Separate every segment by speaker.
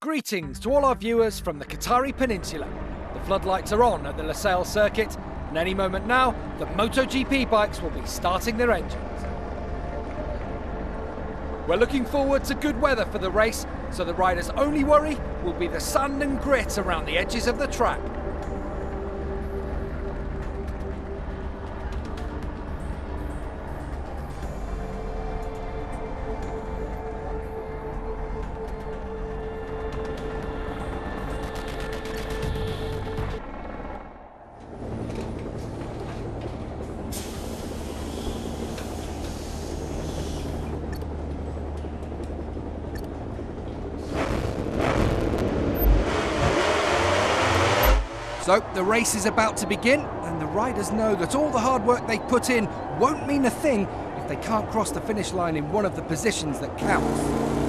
Speaker 1: greetings to all our viewers from the Qatari Peninsula. The floodlights are on at the Losail circuit, and any moment now, the MotoGP bikes will be starting their engines. We're looking forward to good weather for the race, so the riders' only worry will be the sand and grit around the edges of the track.
Speaker 2: So the race is about to begin, and the riders know that all the hard work they put in won't mean a thing if they can't cross the finish line in one of the positions that counts.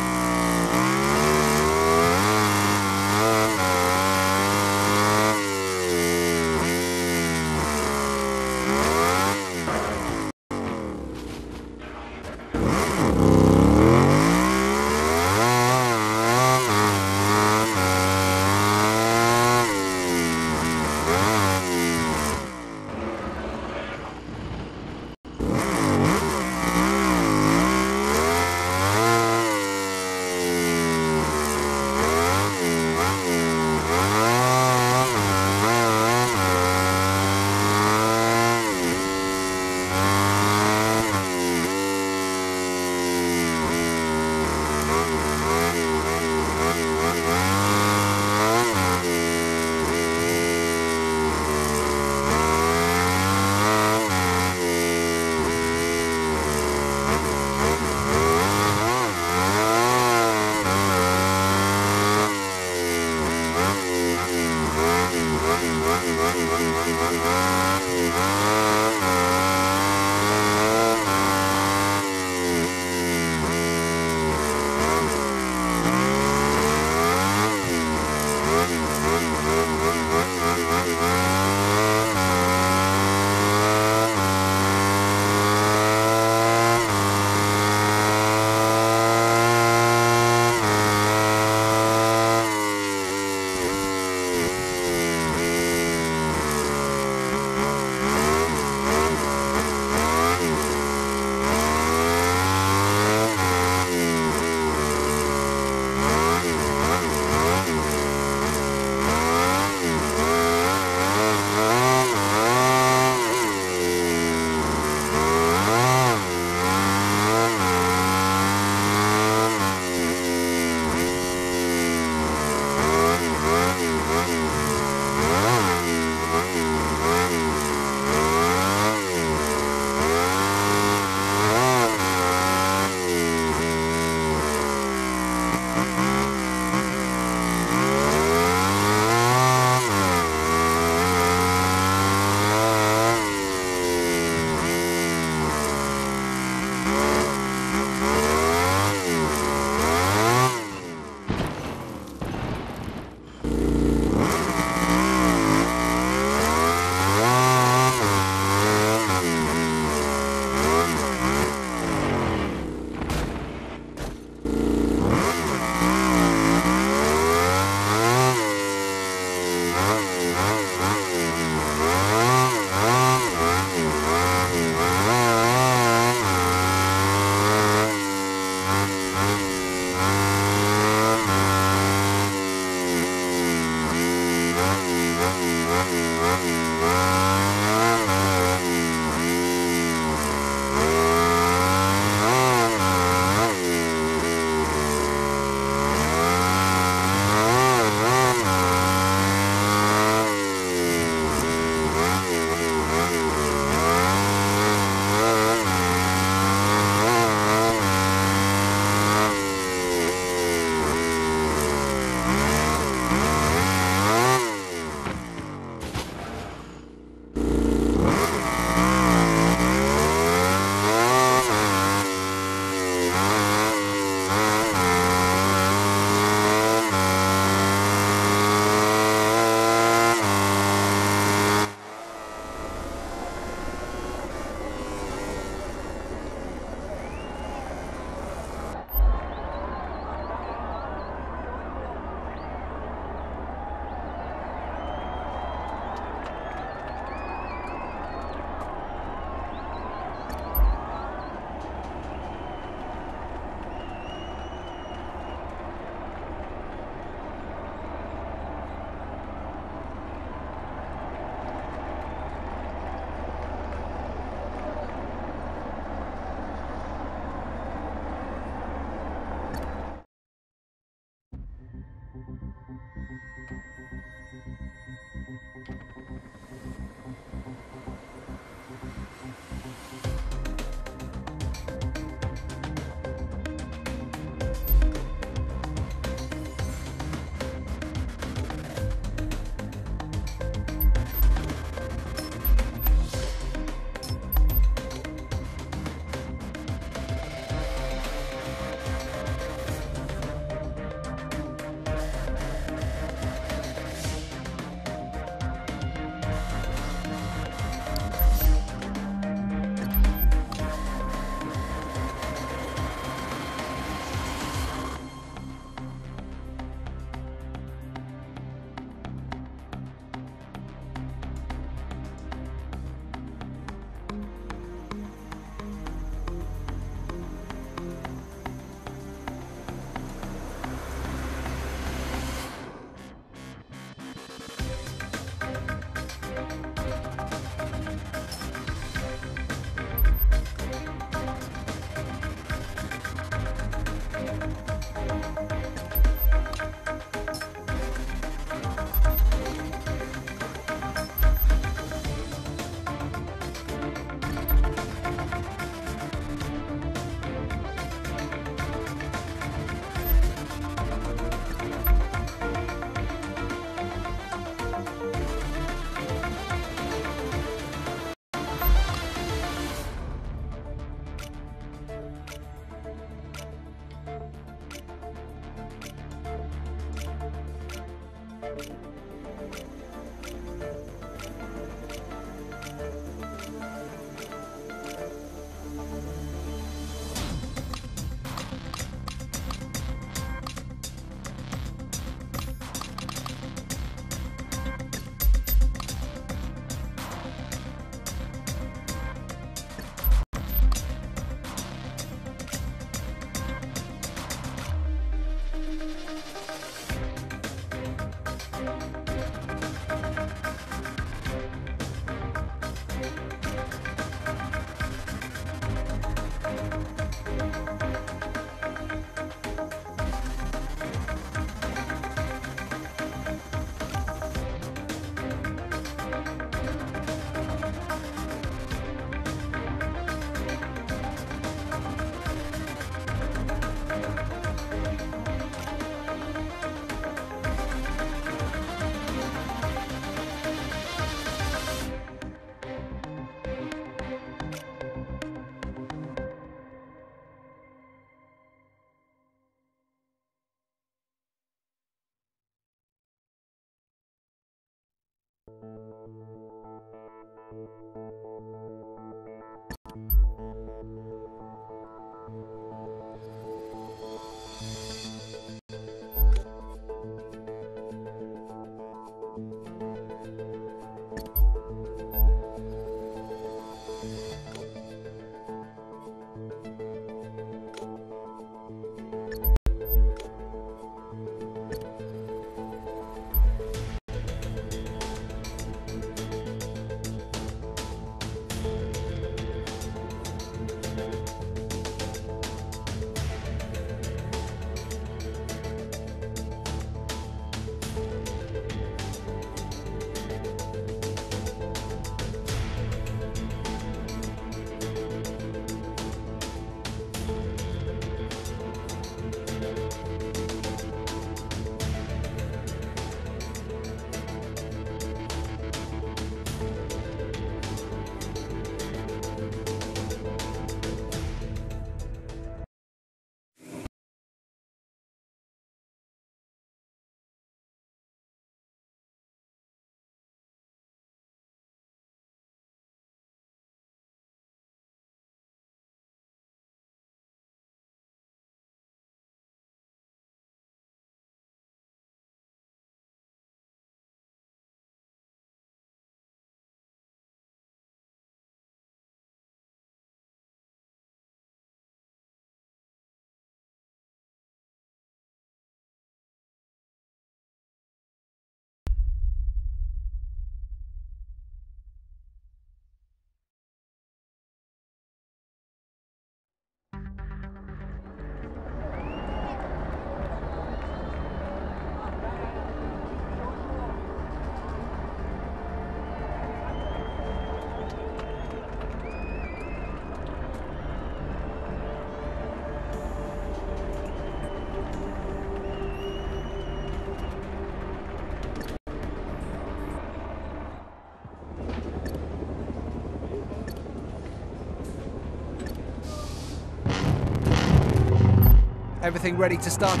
Speaker 2: Everything ready to start?